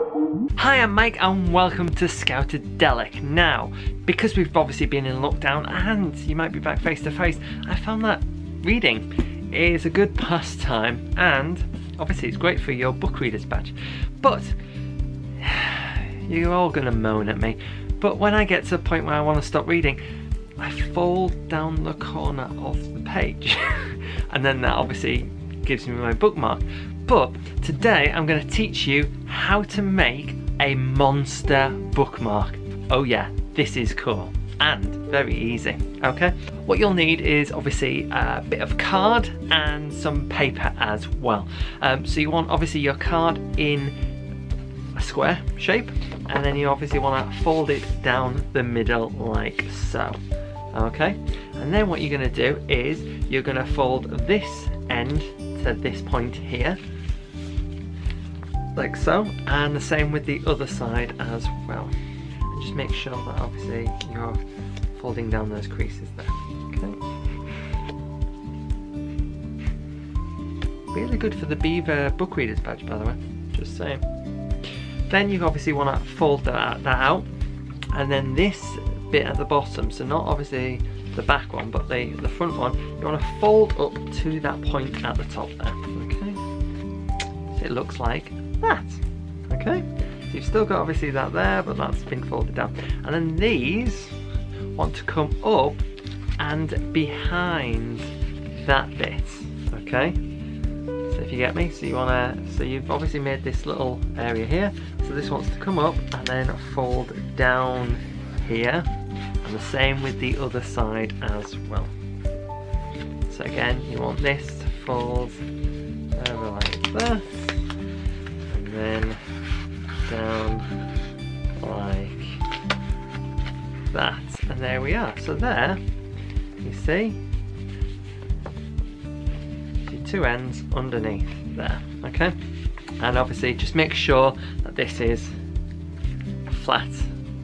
Hi, I'm Mike and welcome to Scoutadelic. Now, because we've obviously been in lockdown and you might be back face to face, I found that reading is a good pastime and obviously it's great for your book readers badge. But you're all gonna moan at me. But when I get to a point where I want to stop reading, I fold down the corner of the page. and then that obviously gives me my bookmark. But today I'm going to teach you how to make a monster bookmark. Oh yeah, this is cool and very easy, okay? What you'll need is obviously a bit of card and some paper as well. Um, so you want obviously your card in a square shape and then you obviously want to fold it down the middle like so, okay? And then what you're going to do is you're going to fold this end to this point here. Like so and the same with the other side as well. And just make sure that obviously you're folding down those creases there. Okay. Really good for the beaver book readers badge by the way. Just saying. Then you obviously want to fold that, that out. And then this bit at the bottom so not obviously the back one but the the front one you want to fold up to that point at the top there okay so it looks like that. Okay, so you've still got obviously that there, but that's been folded down. And then these want to come up and behind that bit. Okay, so if you get me, so you wanna, so you've obviously made this little area here. So this wants to come up and then fold down here, and the same with the other side as well. So again, you want this to fold over like this, and then down like that. And there we are. So there you see two ends underneath there okay? And obviously just make sure that this is flat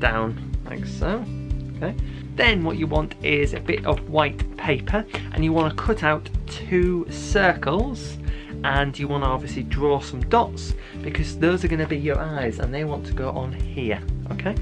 down like so okay? Then what you want is a bit of white paper and you want to cut out two circles and you want to obviously draw some dots because those are going to be your eyes and they want to go on here okay?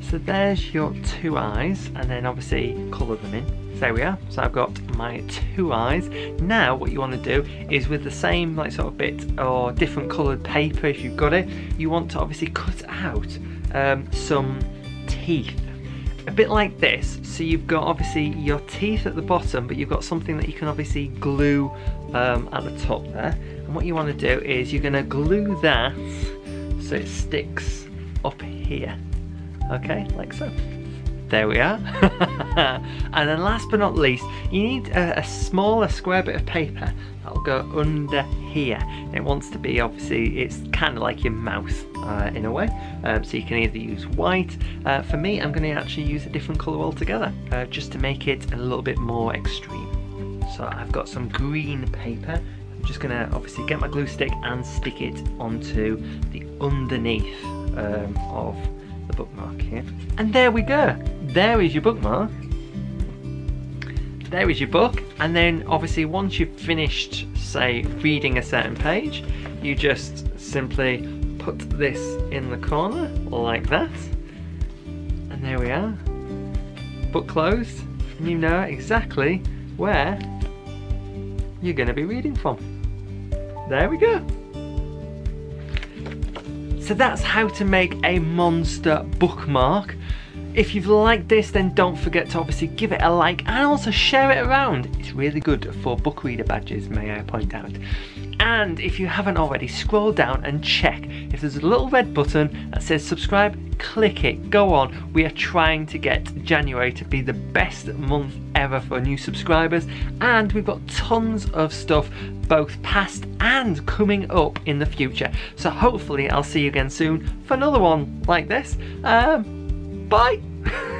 So there's your two eyes and then obviously colour them in. So there we are. So I've got my two eyes. Now what you want to do is with the same like sort of bit or different coloured paper if you've got it you want to obviously cut out um, some teeth a bit like this. So you've got obviously your teeth at the bottom but you've got something that you can obviously glue um, at the top there. And what you want to do is you're going to glue that so it sticks up here. Okay like so there we are. And then last but not least you need a, a smaller square bit of paper that'll go under here. It wants to be obviously it's kind of like your mouth uh, in a way. Um, so you can either use white. Uh, for me I'm going to actually use a different color altogether uh, just to make it a little bit more extreme. So I've got some green paper. I'm just going to obviously get my glue stick and stick it onto the underneath um, of the bookmark here. And there we go. There is your bookmark. There is your book. And then obviously once you've finished say reading a certain page you just simply put this in the corner like that. And there we are. Book closed. And you know exactly where you're going to be reading from. There we go so that's how to make a monster bookmark if you've liked this, then don't forget to obviously give it a like and also share it around. It's really good for book reader badges, may I point out. And if you haven't already, scroll down and check. If there's a little red button that says subscribe, click it. Go on. We are trying to get January to be the best month ever for new subscribers. And we've got tons of stuff both past and coming up in the future. So hopefully I'll see you again soon for another one like this. Um, Bye!